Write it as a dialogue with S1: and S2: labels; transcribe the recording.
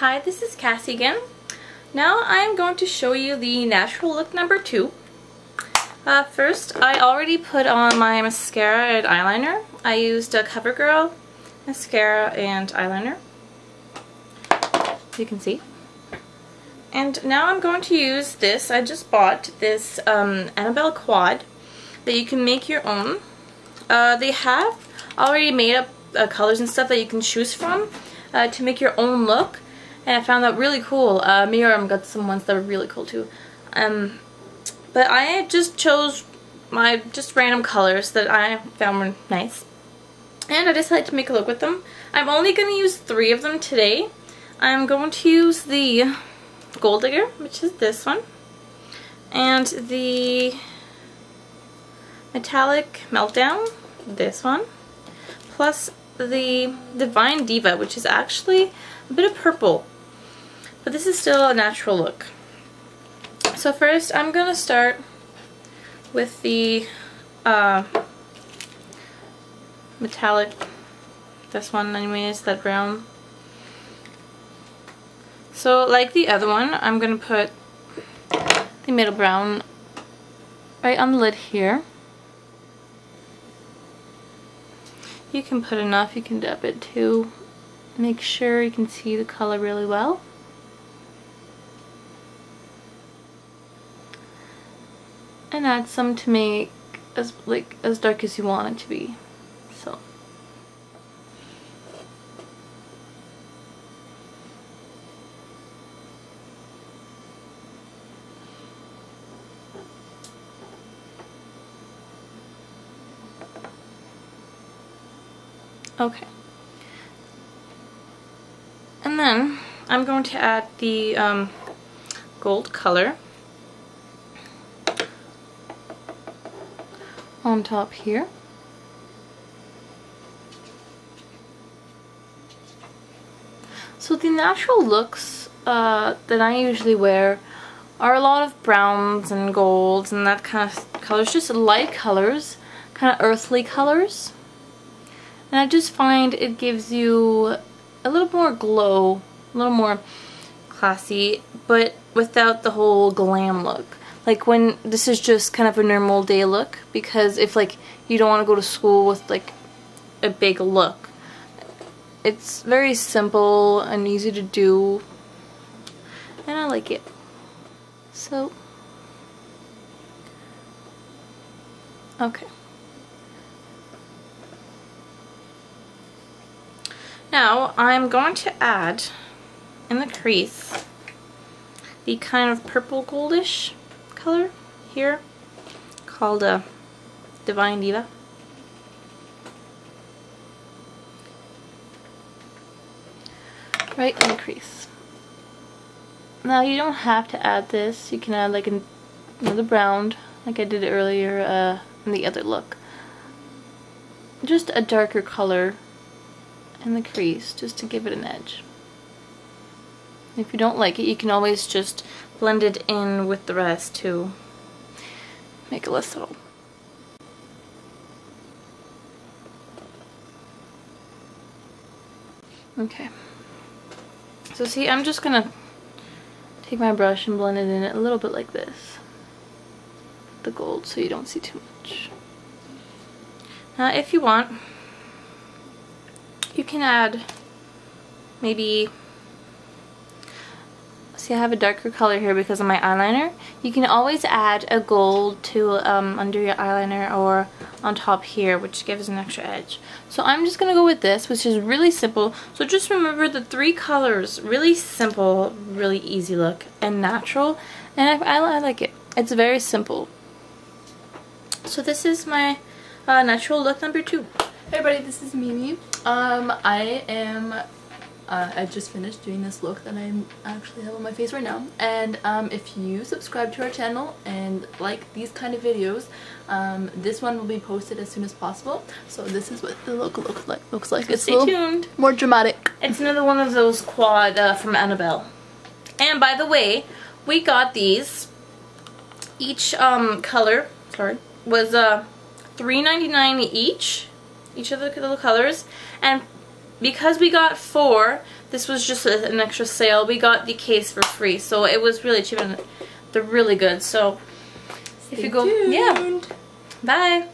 S1: Hi, this is Cassie again. Now I'm going to show you the natural look number two. Uh, first, I already put on my mascara and eyeliner. I used a CoverGirl mascara and eyeliner. You can see. And now I'm going to use this. I just bought this um, Annabelle Quad that you can make your own. Uh, they have already made up uh, colors and stuff that you can choose from uh, to make your own look and I found that really cool. Uh, Miriam got some ones that were really cool too. Um, but I just chose my just random colors that I found were nice. And I decided to make a look with them. I'm only going to use three of them today. I'm going to use the Gold Digger, which is this one, and the Metallic Meltdown, this one, plus the Divine Diva, which is actually a bit of purple. But this is still a natural look. So first I'm going to start with the uh, metallic, this one anyways, that brown. So like the other one, I'm going to put the middle brown right on the lid here. You can put enough, you can dip it too. Make sure you can see the color really well. And add some to make as like as dark as you want it to be. So Okay. And then I'm going to add the um, gold color. On top here. So the natural looks uh, that I usually wear are a lot of browns and golds and that kind of colors, just light colors, kind of earthly colors. And I just find it gives you a little more glow, a little more classy, but without the whole glam look like when this is just kind of a normal day look because if like you don't want to go to school with like a big look it's very simple and easy to do and I like it. So okay. Now I'm going to add in the crease the kind of purple goldish color here called a uh, Divine Diva. Right in the crease. Now you don't have to add this. You can add like an, another brown like I did earlier uh, in the other look. Just a darker color in the crease just to give it an edge. If you don't like it, you can always just blend it in with the rest to make it less subtle. Okay. So see, I'm just gonna take my brush and blend it in a little bit like this. The gold so you don't see too much. Now if you want, you can add maybe See, I have a darker color here because of my eyeliner. You can always add a gold to um, under your eyeliner or on top here, which gives an extra edge. So I'm just going to go with this, which is really simple. So just remember the three colors, really simple, really easy look, and natural. And I, I, I like it. It's very simple. So this is my uh, natural look number two.
S2: Hey everybody, this is Mimi. Um, I am uh, I just finished doing this look that I actually have on my face right now. And um, if you subscribe to our channel and like these kind of videos um, this one will be posted as soon as possible. So this is what the look looks like looks like.
S1: It's Stay tuned.
S2: more dramatic.
S1: It's another one of those quad uh, from Annabelle. And by the way we got these. Each um, color sorry? was uh, $3.99 each. Each of the, the colors. And because we got four, this was just an extra sale. We got the case for free, so it was really cheap and they're really good. So if
S2: Stay
S1: you go, yeah,
S2: tuned.
S1: bye.